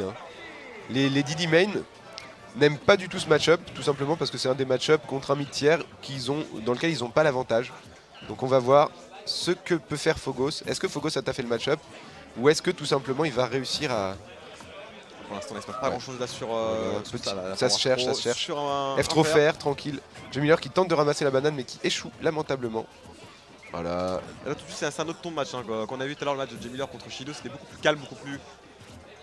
Hein. Les, les Didi main n'aiment pas du tout ce match-up, tout simplement parce que c'est un des match-up contre un mid-tier qu'ils ont, dans lequel ils n'ont pas l'avantage. Donc on va voir ce que peut faire Phogos. Est-ce que Phogos a taffé le match-up ou est-ce que tout simplement il va réussir à Pour l'instant, on n'espère pas Ouais. grand chose là sur. euh, sur là, ça pour se cherche, ça se cherche. Sur un, F trop faire, tranquille. Jay Miller qui tente de ramasser la banane mais qui échoue lamentablement. Voilà, Là, tout de suite, c'est un- autre ton de match hein, qu'on a vu tout à l'heure le match de Jay Miller contre Shido. C'était beaucoup plus calme, beaucoup plus.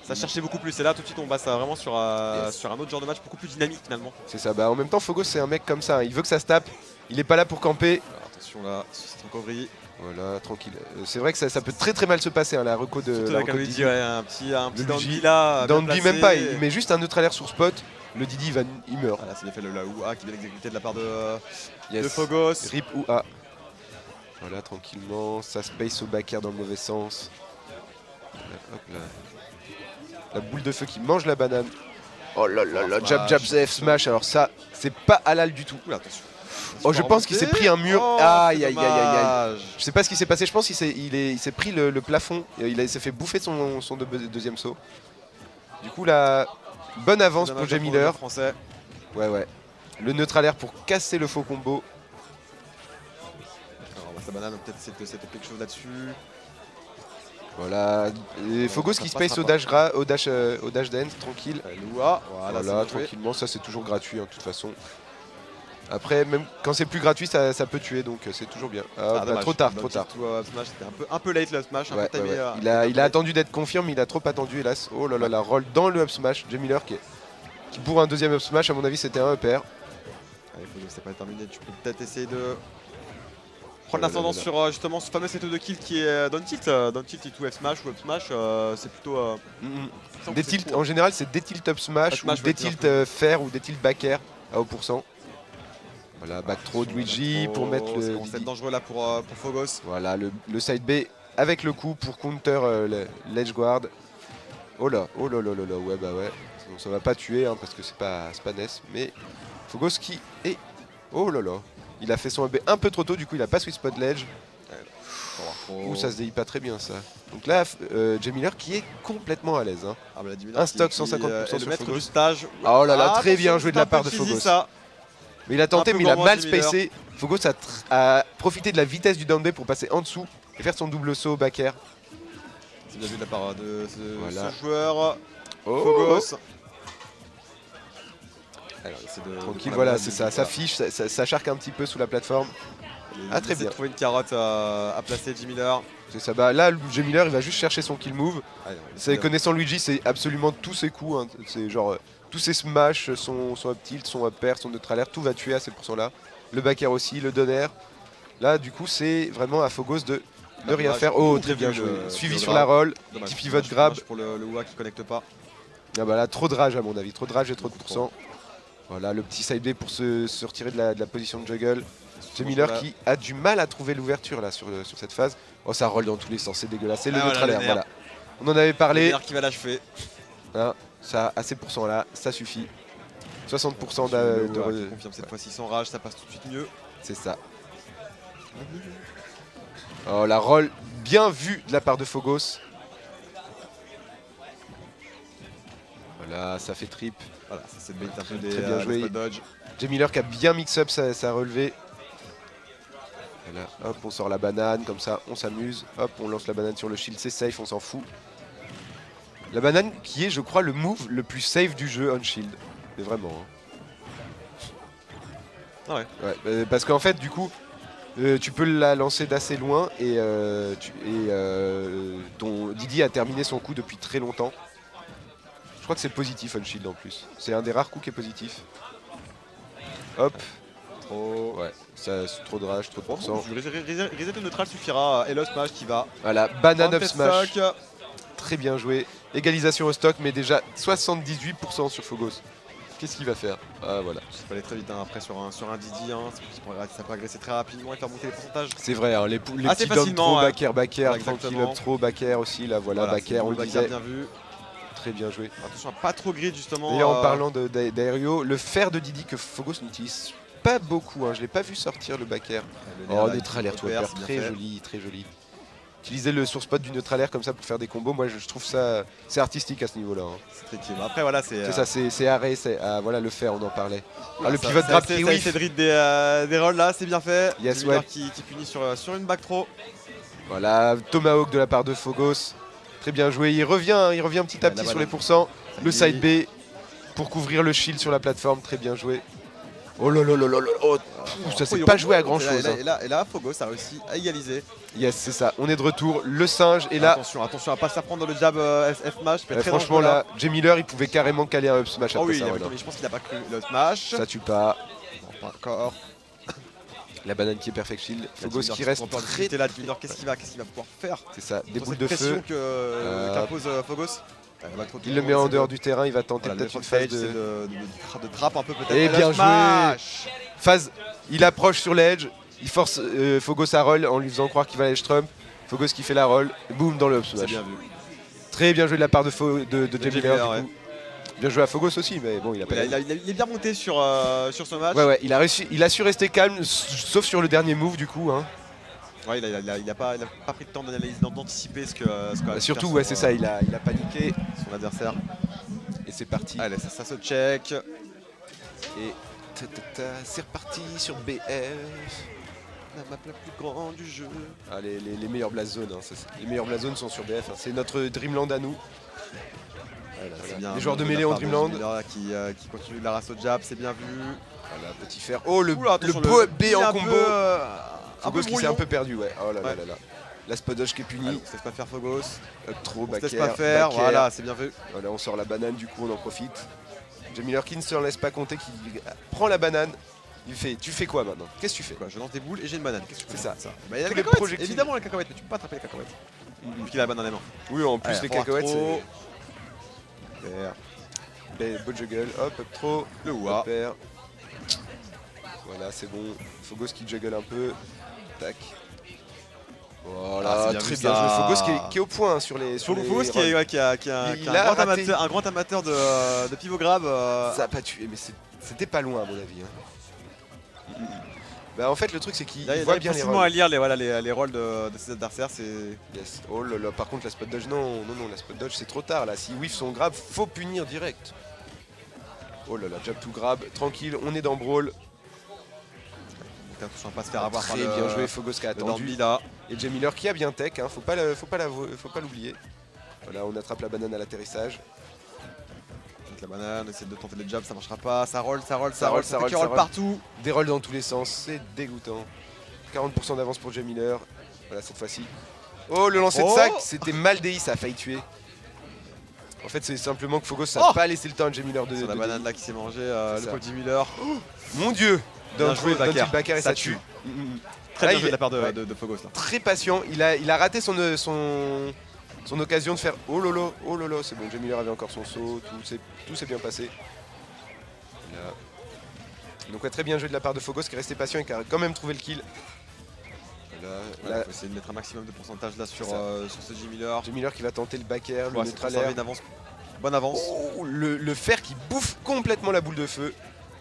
Ça cherchait beaucoup plus. Et là, tout de suite, on passe vraiment sur, euh, Yes. sur un autre genre de match beaucoup plus dynamique finalement. c'est ça. Bah, en même temps, Phogos c'est un mec comme ça, hein. il veut que ça se tape. Il est pas là pour camper. Alors, attention là, c'est recovery. Voilà, tranquille. Euh, C'est vrai que ça, ça peut très très mal se passer, hein, la reco de Surtout la reco de Luigi, Didi. ouais, un petit, un petit là. placé. même pas, il met juste un neutre alert sur spot. Le Didi il, va, il meurt. Voilà, c'est l'effet le la OUA qui vient exécuté de la part de, Yes. de Phogos. Rip ou A. Voilà, tranquillement. Ça space au back air dans le mauvais sens. Voilà, hop là. La boule de feu qui mange la banane. Oh là là là, jab jab. ZF smash. Alors ça, c'est pas halal du tout. Oula, attention. Oh, je pense qu'il s'est pris un mur. Oh, Aïe, aïe, aïe, aïe, aïe. Je sais pas ce qui s'est passé, je pense qu'il s'est il est- il pris le, le plafond. Il, il s'est fait bouffer son, son deux- deuxième saut. Du coup, la bonne avance pour Jay le Miller. Français. Ouais, ouais. Le neutre alert pour casser le faux combo. Alors, bah, sa banane, peut-être c'est quelque chose là-dessus. Voilà. Bon, Phogos ça qui passera space au dash, gra- au dash, euh, au dash dance, tranquille. Euh, voilà, Voilà, tranquillement, ça c'est toujours gratuit hein, de toute façon. Après, même quand c'est plus gratuit, ça, ça peut tuer, donc euh, c'est toujours bien. Ah, Ah, bah, trop tard, trop tard. euh, C'était un peu, un peu late le smash, un Ouais, peu ouais, timé. ouais. euh, Il a, il attendu d'être confirmé, mais il a trop attendu, hélas. Oh là là, la roll dans le up smash. Jay Miller qui, est- qui pour un deuxième up smash, à mon avis, c'était un upper. Allez, c'est pas terminé. Tu peux peut-être essayer de prendre l'ascendant sur euh, justement ce fameux set de kill qui est euh, down tilt. euh, Down tilt et to F smash ou up smash, c'est plutôt. sans que Des c'est tilts, trop, en général, c'est des tilts up smash, Up smash, ou des euh, fair ou des tilts back air à haut pourcent. Voilà, back throw de Luigi pour mettre le. Didi. dangereux là pour, euh, pour Phogos. Voilà, le, le side B avec le coup pour counter euh, le- l'edge guard. Oh là, oh là là là là, ouais bah ouais. Bon, ça va pas tuer hein, parce que c'est pas, c'est pas Ness, mais Phogos qui est... Oh là là, il a fait son AB un peu trop tôt, du coup il a pas sweet spot l'edge. Ouh, ça se déhille pas très bien ça. Donc là, euh, Jay Miller qui est complètement à l'aise. hein. Ah, bah, Un stock qui, 150% euh, sur le maître Phogos. du stage. Oh là là, Ah, très bien joué de la part de ça. Mais il a tenté, mais il a mal spacé. Phogos a, profité de la vitesse du down B pour passer en dessous et faire son double saut back air. C'est bien vu de la part de ce, Voilà. ce joueur. Oh, Phogos. Alors, de- Tranquille, voilà, c'est ça, ça fiche, ça, ça- ça charque un petit peu sous la plateforme. Ah, très bien. de trouver une carotte à, à placer, Jimmy Miller. C'est ça, bah là, Jay Miller, il va juste chercher son kill move. De- connaissant Luigi, c'est absolument tous ses coups. hein. C'est genre euh, tous ses smash, son, son up tilt, son up air, son neutral air, tout va tuer à ces pourcents-là. Le back air aussi, le down air. Là, du coup, c'est vraiment à Phogos de ne rien faire. Oh, très bien joué. le- Suivi le sur la roll. Petit pivot grab. pour le, le WA qui connecte pas. Ah bah là, trop de rage à mon avis, trop de rage et trop de pourcents. Voilà, le petit side B pour se, se retirer de la, de la position de juggle. Bon, Miller qui a du mal à trouver l'ouverture là sur, cette phase. Oh, ça roll dans tous les sens, c'est dégueulasse. C'est le Ah, voilà. On en avait parlé. Qui va l'achever. Hein, ça, à ces pourcents là, ça suffit. 60% Le d'a- de, confirme cette fois-ci sans rage, ça passe tout de suite mieux. C'est ça. Oh, la roll bien vue de la part de Phogos. Voilà, ça fait trip. Voilà, ça c'est le bait un peu des Très bien euh, joué. des spot dodge. Jay Miller qui a bien mix-up sa, sa relevée. Hop, on sort la banane, comme ça, on s'amuse. Hop, on lance la banane sur le shield, c'est safe, on s'en fout. La banane qui est, je crois, le move le plus safe du jeu on shield. Mais vraiment. hein. Ah ouais. Ouais, euh, parce qu'en fait, du coup, euh, tu peux la lancer d'assez loin et, euh, tu- et ton Didi a terminé son coup depuis très longtemps. Je crois que c'est positif on shield en plus. C'est un des rares coups qui est positif. Hop, Trop. ouais, ça trop de rage, trop de Bon, pourcents. reset le neutral suffira. Hello Smash qui va. Voilà, banane Prendre smash, stock. très bien joué. Égalisation au stock, mais déjà 78% sur Phogos. Qu'est-ce qu'il va faire? Ah voilà. Ça peut aller très vite hein, après sur un, sur un Didi. Hein, ça, peut, agresser très rapidement et faire monter les pourcentages. C'est vrai, hein, les, les Assez petits facilement, throw, ouais. back air, back air, Ouais, tranquille exactement. up throw, back air aussi, là voilà, bon, on le disait. bien vu. Très bien joué. Attention à pas trop grid justement. D'ailleurs, en euh, parlant de- d'a- d'aério, le fer de Didi que Phogos n'utilise pas beaucoup, hein, je l'ai pas vu sortir le back air. le Oh, là, upper, c'est bien très joli, très joli. utiliser le source spot du neutral air comme ça pour faire des combos. Moi, je, trouve ça, c'est artistique à ce niveau-là. hein. C'est. Mais Après, voilà, c'est. C'est euh, ça, c'est arrêt, c'est ah, voilà le faire, on en parlait. Ah, le pivot c'est- qui essaie de read des, euh, des rolls là, c'est bien fait. Yes, ouais. qui, qui punit sur, euh, sur une back throw. Voilà, Tomahawk de la part de Phogos. Très bien joué. Il revient, hein, il revient petit à petit sur les pourcents. Le Ça side B pour couvrir le shield sur la plateforme. Très bien joué. Oh là là là là là. Oh, pff, ça s'est pas joué à grand chose. hein. Et là, et là, et là, Phogos a réussi à égaliser. Yes, c'est ça. On est de retour. Le singe est là. Attention, attention à pas se faire prendre dans le jab euh, F ça Euh, très franchement, là, Jay Miller, il pouvait carrément caler un up smash Oh après oui, il ça. avait voilà. tombé, je pense qu'il a pas cru le smash. Ça tue pas. Non, pas encore. La banane qui est perfect shield. Phogos qui reste très. là, Junior, qu'est-ce qu'il va, qu'est-ce qu'il va pouvoir faire C'est ça. Des boules de feu. que euh, Euh, qu'impose euh, va trop- Il le met en dehors de- du terrain. Il va tenter peut-être une phase de. trappe un peu peut-être. Eh Et le bien joué. Phase, il approche sur l'edge, il force euh, Phogos à roll en lui faisant croire qu'il va l'edge trump. Phogos qui fait la roll, boum dans le up smash. Très bien joué de la part de, de, de Bien joué à Phogos aussi, mais bon, il a pas Il, a- il a- est bien monté sur, euh, sur ce match. Ouais, ouais, il a, réussi, il a su rester calme, sauf sur le dernier move du coup. Hein. Ouais, il, a, il, a, pas, pris le temps d'analyser, d'anticiper ce que, ce Bah, surtout, ouais, c'est ça, il a, il a paniqué euh, son adversaire. et c'est parti. Allez, ça, ça se check. Et c'est reparti sur BF. La map la plus grande du jeu. Ah, les, les, les meilleures blast zones, hein, les meilleures blast zones sont sur BF. hein. C'est notre Dreamland à nous. Bien. Les joueurs de la mêlée en Dreamland. Là, qui, euh, qui continue la race au jab, c'est bien vu. Voilà, petit fer. Oh, le, Oula, le beau B en combo. euh, peu qui s'est un peu perdu, ouais. Oh là là Ouais. là là. La spot dodge qui est punie. on se laisse pas faire Phogos. Up trop, On se laisse pas faire. Voilà, c'est bien vu. Voilà, on sort la banane, du coup on en profite. Jay Miller qui ne se laisse pas compter, qui prend la banane. Il fait Tu fais quoi maintenant Qu'est-ce que tu fais? Quoi, je lance des boules et j'ai une banane. Qu'est-ce que tu C'est fais ça. Bah, il y a évidemment les cacahuètes, mais tu peux pas attraper les cacahuètes. Vu qu'il a la banane les mains. Oui, en plus Allez, les cacahuètes, c'est. Vert. Ben, Beau juggle, hop, trop. Le Wa. Up air. Voilà, c'est bon. Phogos qui juggle un peu. Tac. Voilà, Ah, bien très bien joué. Phogos qui est, qui est au point hein, sur les. Sur Phogos les qui, est, runs. ouais, qui, a, qui, a, Il qui est a un, grand amateur, un grand amateur de, euh, de pivot grab. euh, Ça a pas tué, mais c'était pas loin à mon avis. hein. Bah, en fait, le truc, c'est qu'il voit bien les rolls. à lire les, voilà, les, les rôles de, de ses adversaires. C'est Yes. Oh là là, par contre la spot dodge, non, non, non, la spot dodge c'est trop tard là. Si whiff son grab, faut punir direct. Oh là là, jab to grab, tranquille, on est dans Brawl. à pas se faire avoir Très par le, bien joué, Phogos qui a attendu. Là. Et Jay Miller qui a bien tech, hein, faut faut faut pas l'oublier. Voilà, on attrape la banane à l'atterrissage. La banane, essaie de tenter le jab, ça marchera pas. Ça roll, ça roll, Ça ça roll, ça ça roll, ça roll. partout. Des rolls dans tous les sens, c'est dégoûtant. 40% d'avance pour Jay Miller. Voilà cette fois-ci. Oh le lancer Oh de sac, c'était mal déi, ça a failli tuer. En fait c'est simplement que Phogos n'a Oh pas laissé le temps à Jay Miller de. Sur la de banane là qui s'est mangé, euh, C'est le ça. pauvre Miller. Mon dieu D'un joué, Bakker et Ça ça tue. tue. Mm, mm. Très Là, bien joué de la part de, ouais. de, de Phogos là. Très patient, il a, il a raté son, euh, son, son occasion de faire oh lolo, oh lolo, c'est bon, Jay Miller avait encore son saut, tout s'est bien passé. Là. Donc ouais, très bien joué de la part de Phogos qui est resté patient et qui a quand même trouvé le kill. Là, Il là, faut essayer de mettre un maximum de pourcentage là sur, euh, sur ce Jimmy Miller. Jay Miller qui va tenter le back air, le Ouais, neutral air. une avance. Bonne avance. Oh, le, le fer qui bouffe complètement la boule de feu,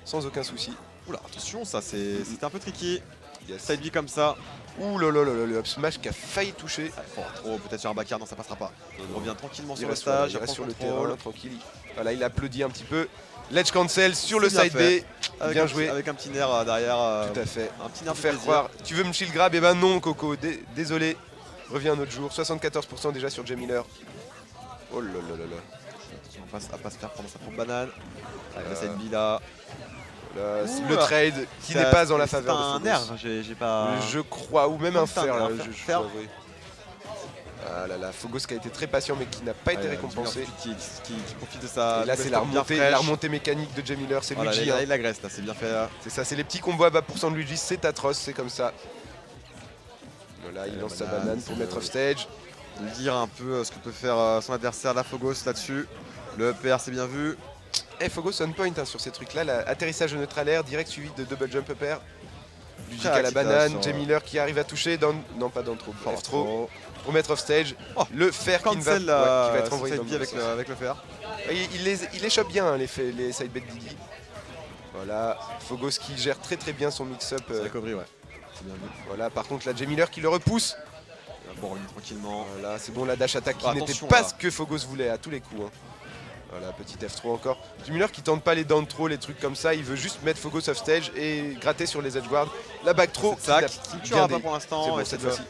sans aucun souci. Oula, attention, ça c'est- c'était un peu tricky. Yes. Side B comme ça. Ouh là là là là, le up smash qui a failli toucher. Ah, fort trop, peut-être sur un backer, non ça passera pas. Il revient tranquillement Il sur le stage, il reste sur le terrain, tranquille. Voilà, il applaudit un petit peu. Ledge cancel sur le side fait. B. Avec Bien joué. Avec un petit nerf euh, derrière. euh, Tout à fait. Un petit nerf faire croire, tu veux me shield grab? Eh ben non, Coco. Dé- désolé. Reviens un autre jour. 74% déjà sur Jay Miller. Oh là là là là. Attention à pas, à pas se faire prendre sa propre banane. Allez, Euh, la side B là. Là, Ouh le là. trade qui n'est pas en la faveur de un nerf, j'ai j'ai pas. Je crois, ou même un fer. là, je-. Ah là là, Phogos qui a été très patient mais qui n'a pas été Ouais, récompensé. Qui, qui- qui profite de sa. Et là, c'est la remontée, la mécanique de Jay Miller. C'est Voilà, Luigi. il, hein. il agresse là, c'est bien fait. là. C'est ça, c'est les petits combos à bas pourcent de Luigi, c'est atroce, c'est comme ça. Voilà, il Et lance sa banane, pour mettre off stage. Lire un peu euh, ce que peut faire euh, son adversaire, la Phogos là-dessus. Le upper, c'est bien vu. Phogos on point hein, sur ces trucs-là. là, Atterrissage au neutral air, direct suivi de double jump up air. Qui a la là, banane, Jay Miller qui arrive à toucher, dans, non pas dans trop, F pour mettre off stage. Oh, le fer qui, va, Cancel ouais, là, qui va être envoyé dans le avec, le, avec le fer. Il, il les, il bien hein, les, les side bet Didi. Voilà, Phogos qui gère très très bien son mix-up. C'est euh, ouais. C'est bien vu. voilà, par contre la Jay Miller qui le repousse. Bon, tranquillement. Voilà, c'est bon, la dash attaque qui n'était pas là. ce que Phogos voulait à tous les coups. hein. Voilà, petit F3 encore. Jim Miller qui tente pas les down throw, les trucs comme ça, il veut juste mettre Phogos off stage et gratter sur les edge guards. La back throw, qui l'a pas pour C'est l'instant. bon et cette fois-ci.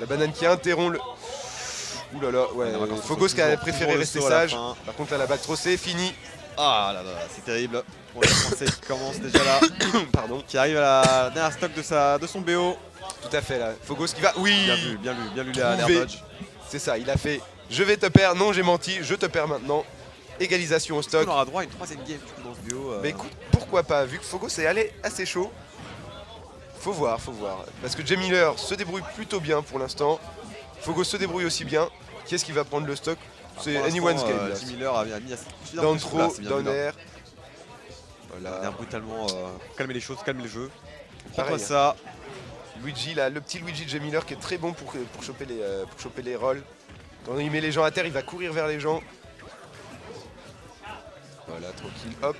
La banane qui interrompt le. Ouh là là, ouais. Attention, Phogos qui a préféré rester la sage. Par contre là la back throw c'est fini. Ah là là, c'est terrible. Pour le français qui commence déjà là, Pardon. qui arrive à la dernière stock de, sa, de son BO. Tout à fait là. Phogos qui va. Oui Bien vu, bien vu, bien lu Trouvé. dodge. C'est ça, il a fait je vais te perdre, non j'ai menti, je te perds maintenant. Égalisation au stock. On aura droit à une troisième game du coup dans ce euh, Mais écoute, pourquoi pas, vu que Phogos est allé assez chaud. Faut voir, faut voir. Parce que Jay Miller se débrouille plutôt bien pour l'instant. Phogos se débrouille aussi bien. Qui est-ce qui va prendre le stock C'est pour anyone's game euh, là. Jim Miller a, mis assez Down de throw, c'est down air. Il a Voilà. brutalement euh, calmer les choses, calmer le jeu. Prends-toi ça. Luigi, là, le petit Luigi Jay Miller qui est très bon pour, pour, choper, les, euh, pour choper les rolls. Quand il met les gens à terre, il va courir vers les gens. Voilà, tranquille, hop.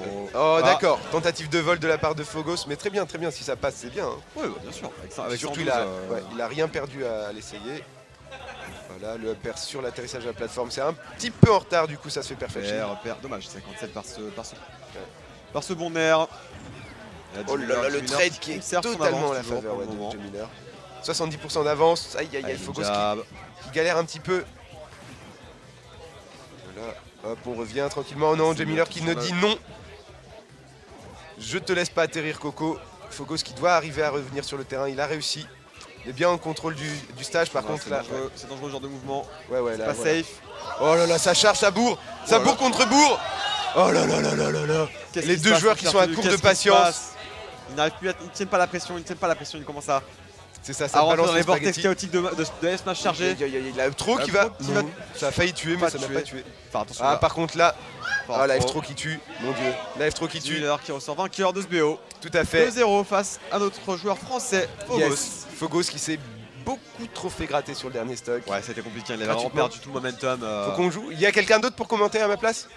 Oh, Oh, Ah. d'accord, tentative de vol de la part de Phogos, mais très bien, très bien, si ça passe, c'est bien. hein. Ouais, bah, bien sûr. Avec, ça- avec Surtout, 112, il a, euh, ouais, il a rien perdu à, à l'essayer. Voilà, le upper sur l'atterrissage de la plateforme, c'est un petit peu en retard, du coup, ça se fait perfection. Père, père, dommage, 57 par ce, par ce, par ce bon air. Oh là là, le trade qui est totalement à la faveur de Miller. 70% d'avance, aïe aïe aïe, Phogos qui, qui galère un petit peu. Voilà, hop, on revient tranquillement. Oh non, Jay Miller qui ne dit non. Je te laisse pas atterrir, Coco. Phogos qui doit arriver à revenir sur le terrain, il a réussi. Il est bien en contrôle du, du stage, par Non, contre c'est là. dangereux, c'est dangereux ce genre de mouvement. Ouais, ouais, là. pas voilà. safe. Oh là là, ça charge, ça bourre Ça bourre contre bourre Oh là là là là là là Les deux joueurs qui sont à court de patience. Ils n'arrivent plus à, ils tiennent pas la pression, ils tiennent pas la pression, ils commencent à, C'est ça, ça balance dans les vortex chaotiques de, de, de S-Smash chargé. Il y y a- y trop qui va. trop qui va- Ça a failli tuer, mais ça n'a pas tué. Enfin attention. Ah, là. par contre là, Fort ah, la trop. F3 qui tue, mon dieu. La F3 qui tue, Miller qui ressort vainqueur de ce BO. tout à fait. 2-0 face à notre joueur français. Yes. Phogos qui s'est beaucoup trop fait gratter sur le dernier stock. Ouais, c'était compliqué, il avait vraiment perdu tout le momentum. euh, Faut qu'on joue. Il y a quelqu'un d'autre pour commenter à ma place?